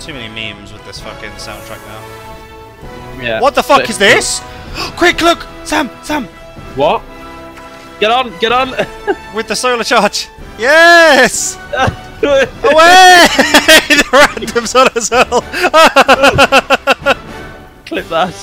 Too many memes with this fucking soundtrack now. Yeah. What the fuck is this? Quick, look! Sam! Sam! What? Get on! Get on! With the solar charge! Yes! Away! The randoms on as well. Clip that.